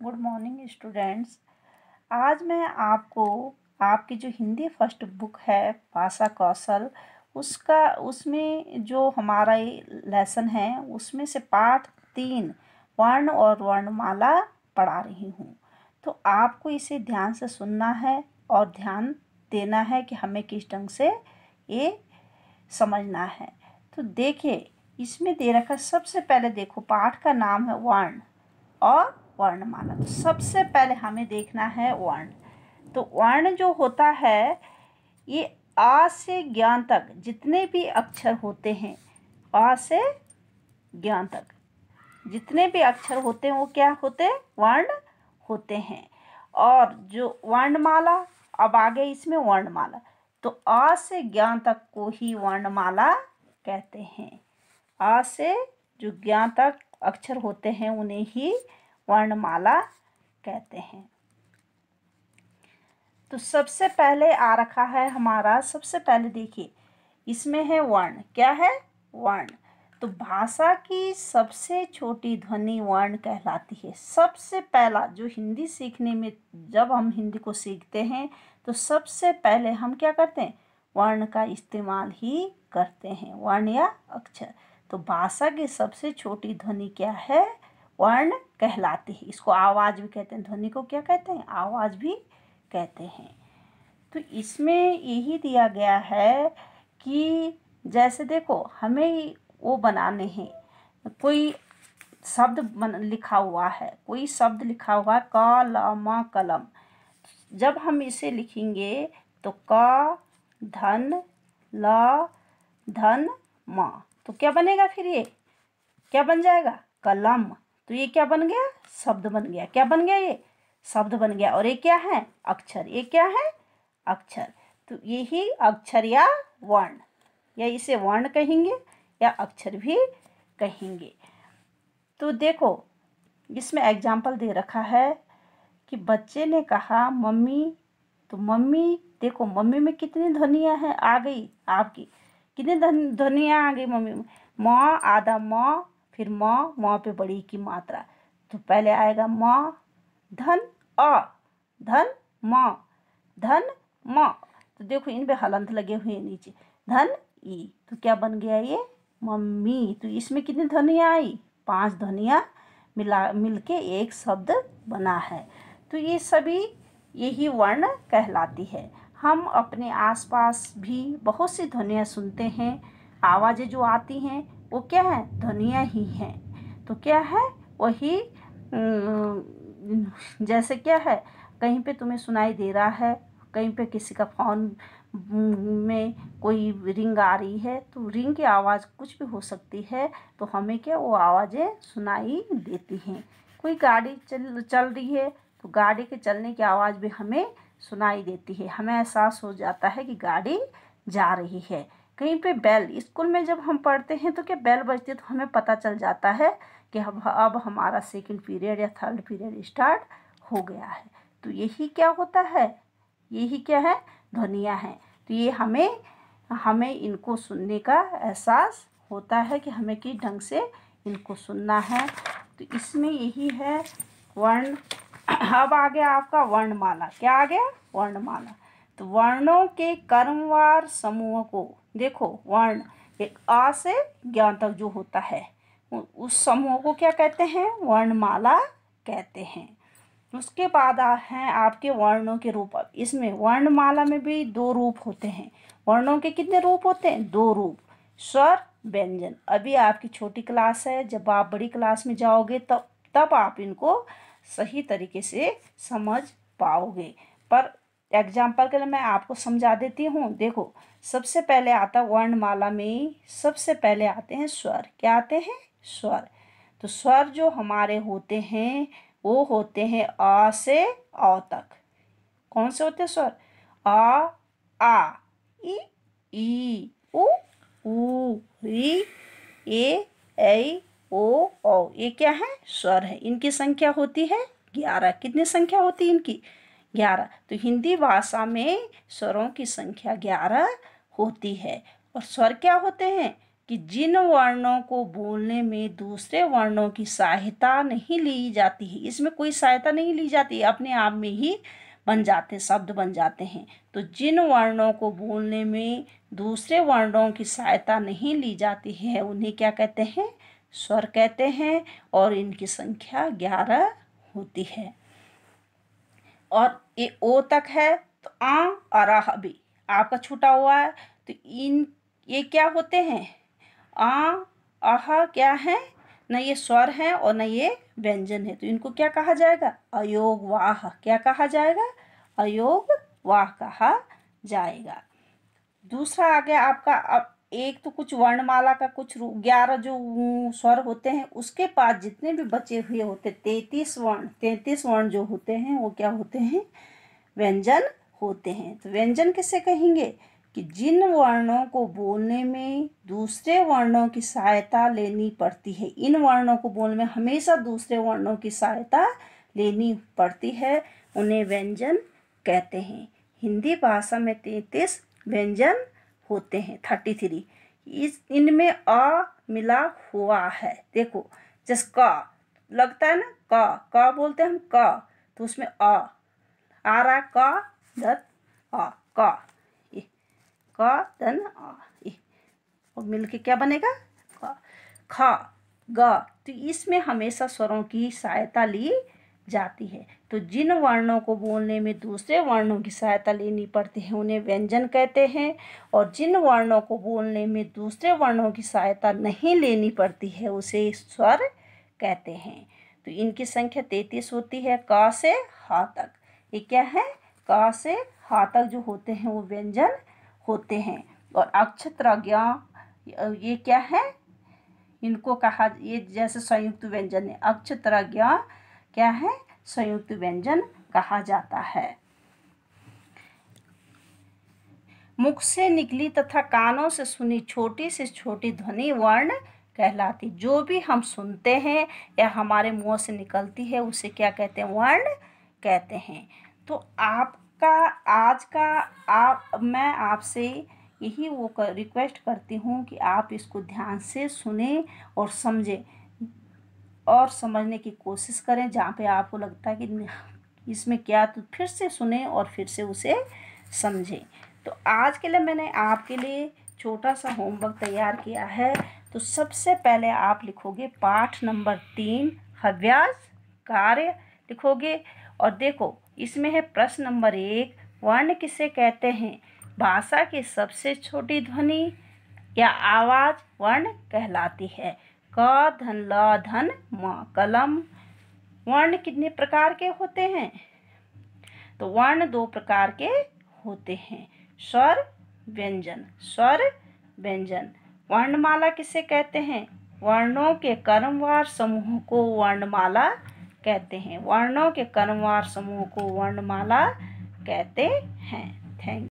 Good morning students. आज मैं आपको, आपकी जो हिंदी फ़र्स्ट बुक है भाषा कौशल, उसका, उसमें जो हमारा लेसन है, उसमें से पाठ तीन वर्ण और वर्णमाला पढ़ा रही हूँ। तो आपको इसे ध्यान से सुनना है और ध्यान देना है कि हमें किस ढंग से ये समझना है। तो देखिए, इसमें दे रखा, सबसे पहले देखो, पाठ का नाम है वर्ण और वर्णमाला तो सबसे पहले हमें देखना है वर्ण। तो वर्ण जो होता है, ये आ से ज्ञान तक, जितने भी अक्षर होते हैं, आ से ज्ञान तक, जितने भी अक्षर होते हैं, वो क्या होते वर्ण होते हैं। और जो वर्णमाला, अब आगे इसमें वर्णमाला। तो आ से ज्ञान तक को ही वर्णमाला कहते हैं। आ से जो ज्ञान तक अक्षर होते हैं, उन्हें ही वर्णमाला कहते हैं। तो सबसे पहले आ रखा है हमारा, सबसे पहले देखिए, इसमें है वर्ण। क्या है? वर्ण। तो भाषा की सबसे छोटी ध्वनि वर्ण कहलाती है। सबसे पहला, जो हिंदी सीखने में, जब हम हिंदी को सीखते हैं तो सबसे पहले हम क्या करते हैं? वर्ण का इस्तेमाल ही करते हैं, वर्ण या अक्षर। तो भाषा की सबसे छोटी ध्वनि क्या है? वर्ण कहलाती है। इसको आवाज़ भी कहते हैं। ध्वनि को क्या कहते हैं? आवाज़ भी कहते हैं। तो इसमें यही दिया गया है कि जैसे देखो, हमें वो बनाने हैं। कोई शब्द बन, लिखा हुआ है। कोई शब्द लिखा हुआ है, क कलम। जब हम इसे लिखेंगे तो क, धन, ल, धन, म। तो क्या बनेगा फिर ये? क्या बन जाएगा? कलम। तो ये क्या बन गया? शब्द बन गया। क्या बन गया ये? शब्द बन गया। और ये क्या है? अक्षर। ये क्या है? अक्षर। तो यही अक्षर या वर्ण। या इसे वर्ण कहेंगे या अक्षर भी कहेंगे। तो देखो, इसमें एग्ज़ाम्पल दे रखा है कि बच्चे ने कहा, मम्मी तो मम्मी, देखो, मम्मी में कितनी ध्वनियाँ हैं? आ गई आपकी। कितनी ध्वनियाँ आ गई मम्मी में? म, आधा म फिर म म पे बड़ी की मात्रा। तो पहले आएगा म, धन अ धन, म। धन, म। तो देखो, इन पे हलंत लगे हुए हैं नीचे। धन, ई। तो क्या बन गया ये? मम्मी। तो इसमें कितनी ध्वनियाँ आई? पाँच ध्वनियाँ मिला, मिलके एक शब्द बना है। तो ये सभी यही वर्ण कहलाती है। हम अपने आसपास भी बहुत सी ध्वनियाँ सुनते हैं। आवाज़ें जो आती हैं वो क्या है? ध्वनिया ही हैं। तो क्या है? वही जैसे क्या है? कहीं पे तुम्हें सुनाई दे रहा है, कहीं पे किसी का फ़ोन में कोई रिंग आ रही है तो रिंग की आवाज़ कुछ भी हो सकती है तो हमें क्या वो आवाज़ें सुनाई देती हैं। कोई गाड़ी चल चल रही है तो गाड़ी के चलने की आवाज़ भी हमें सुनाई देती है। हमें एहसास हो जाता है कि गाड़ी जा रही है। कहीं पे बेल, स्कूल में जब हम पढ़ते हैं तो क्या बेल बजती है तो हमें पता चल जाता है कि अब अब हमारा सेकंड पीरियड या थर्ड पीरियड स्टार्ट हो गया है। तो यही क्या होता है? यही क्या है? ध्वनिया है। तो ये हमें हमें इनको सुनने का एहसास होता है कि हमें किस ढंग से इनको सुनना है। तो इसमें यही है वर्ण। अब आ गया आपका वर्णमाला। क्या आ गया? वर्णमाला। तो वर्णों के कर्मवार समूह को देखो, वर्ण एक आ से ज्ञान तक जो होता है, उस समूह को क्या कहते हैं? वर्णमाला कहते हैं। उसके बाद हैं आपके वर्णों के रूप। अब इसमें वर्णमाला में भी दो रूप होते हैं। वर्णों के कितने रूप होते हैं? दो रूप। स्वर, व्यंजन। अभी आपकी छोटी क्लास है, जब आप बड़ी क्लास में जाओगे, तब तब आप इनको सही तरीके से समझ पाओगे। पर एग्ज़ाम्पल के लिए मैं आपको समझा देती हूँ। देखो, सबसे पहले आता वर्णमाला में, सबसे पहले आते हैं स्वर। क्या आते हैं? स्वर। तो स्वर जो हमारे होते हैं, वो होते हैं आ से अ तक। कौन से होते हैं स्वर? आ आ ई ई उ ऊ री, ए, ऐ, ओ ओ ये क्या है? स्वर है। इनकी संख्या होती है ग्यारह। कितनी संख्या होती है इनकी? ग्यारह। तो हिंदी भाषा में स्वरों की संख्या ग्यारह होती है। और स्वर क्या होते हैं? कि जिन वर्णों को बोलने में दूसरे वर्णों की सहायता नहीं ली जाती है, इसमें कोई सहायता नहीं ली जाती, अपने आप में ही बन जाते हैं शब्द बन जाते हैं। तो जिन वर्णों को बोलने में दूसरे वर्णों की सहायता नहीं ली जाती है, उन्हें क्या कहते हैं? स्वर कहते हैं और इनकी संख्या ग्यारह होती है। और ये ओ तक है तो आ अराह भी आपका छूटा हुआ है तो इन, ये क्या होते हैं? आ, आह, क्या है? न ये स्वर है और न ये व्यंजन है। तो इनको क्या कहा जाएगा? अयोग वाह। क्या कहा जाएगा? अयोग वाह कहा जाएगा। दूसरा आ गया आपका एक तो कुछ वर्णमाला का कुछ ग्यारह जो स्वर होते हैं, उसके पास जितने भी बचे हुए होते, तैतीस वर्ण तैतीस वर्ण जो होते हैं, वो क्या होते हैं? व्यंजन होते हैं। तो व्यंजन किसे कहेंगे? कि जिन वर्णों को बोलने में दूसरे वर्णों की सहायता लेनी पड़ती है, इन वर्णों को बोलने में हमेशा दूसरे वर्णों की सहायता लेनी पड़ती है, उन्हें व्यंजन कहते हैं। हिंदी भाषा में तैतीस व्यंजन होते हैं थर्टी थ्री इस, इनमें अ मिला हुआ है। देखो जस का, लगता है ना, का का बोलते हैं हम का तो उसमें अ आ रहा का दत अ का। का धन आ और मिल के क्या बनेगा? खा, ग। तो इसमें हमेशा स्वरों की सहायता ली जाती है। तो जिन वर्णों को बोलने में दूसरे वर्णों की सहायता लेनी पड़ती है, उन्हें व्यंजन कहते हैं और जिन वर्णों को बोलने में दूसरे वर्णों की सहायता नहीं लेनी पड़ती है, उसे स्वर कहते हैं। तो इनकी संख्या तैतीस होती है, क से हा तक। ये क्या है? क से हा तक जो होते हैं, वो व्यंजन होते हैं। और अक्षत्रज्ञा, ये क्या है? इनको कहा, ये जैसे संयुक्त व्यंजन है। अक्षत्रज्ञा क्या है? संयुक्त व्यंजन कहा जाता है। मुख से निकली तथा कानों से सुनी छोटी से छोटी ध्वनि वर्ण कहलाती। जो भी हम सुनते हैं या हमारे मुँह से निकलती है उसे क्या कहते हैं? वर्ण कहते हैं। तो आपका आज का आप मैं आपसे यही वो कर, रिक्वेस्ट करती हूँ कि आप इसको ध्यान से सुने और समझें। और समझने की कोशिश करें जहाँ पे आपको लगता है कि इसमें क्या तो फिर से सुने और फिर से उसे समझें। तो आज के लिए मैंने आपके लिए छोटा सा होमवर्क तैयार किया है। तो सबसे पहले आप लिखोगे पाठ नंबर तीन, हव्यास कार्य लिखोगे और देखो, इसमें है प्रश्न नंबर एक, वर्ण किसे कहते हैं? भाषा की सबसे छोटी ध्वनि या आवाज़ वर्ण कहलाती है। क धन ल धन, म कलम। वर्ण कितने प्रकार के होते हैं? तो वर्ण दो प्रकार के होते हैं। स्वर, व्यंजन। स्वर, व्यंजन। वर्णमाला किसे कहते हैं? वर्णों के कर्मवार समूह को वर्णमाला कहते हैं। वर्णों के कर्मवार समूह को वर्णमाला कहते हैं। थैंक